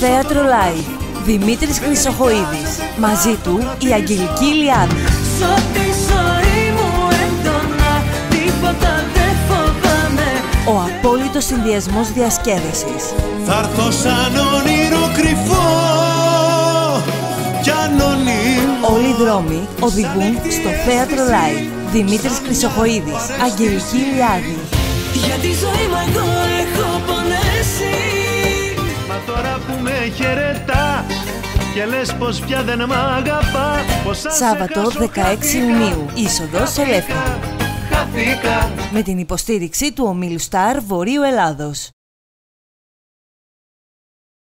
Θέατρο Live. Δημήτρης Χρυσοχοίδης. Μαζί του η Αγγελική Ιλιάδη. Ζω τη ζωή μου έντονα, τίποτα δεν φοβάμαι Ο απόλυτος συνδυασμός διασκέδασης. Θα έρθω σαν όνειρο κρυφό κι ανώνυμο Όλοι οι δρόμοι οδηγούν στο Θέατρο Live. Δημήτρης Χρυσοχοίδης. Αγγελική Ιλιάδη. Για τη ζωή μου που με χαιρετά και λες πως πια δεν μ' αγαπά πως αν σε Σάββατο χάσω 16 χάθηκα, Ιουνίου. Είσοδος ελεύθερη. Χάθηκα Με την υποστήριξη του ομίλου Σταρ Βορείου Ελλάδος.